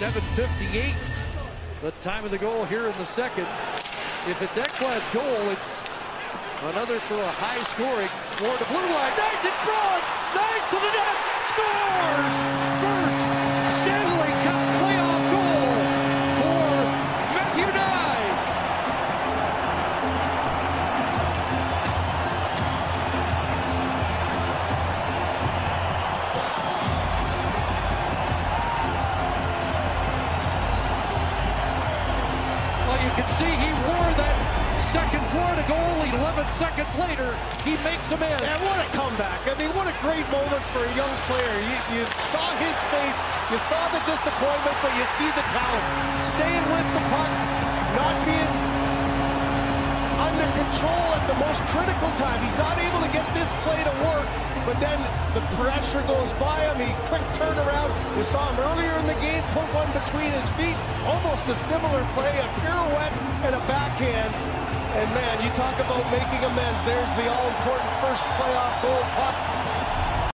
7.58, the time of the goal here in the second. If it's Ekblad's goal, it's another for a high scoring. Toward the blue line. Knies in front. Knies to the net. Scores! You can see he wore that second Florida goal. 11 seconds later, he makes him in. And what a comeback. I mean, what a great moment for a young player. You, you saw his face, you saw the disappointment, but you see the talent. Staying with the puck, not being under control at the most critical time. He's not able to get this play to work, but then the pressure goes by him. He quick turnaround. You saw him earlier in the game, Almost a similar play, a pirouette and a backhand. And man, you talk about making amends. There's the all-important first playoff goal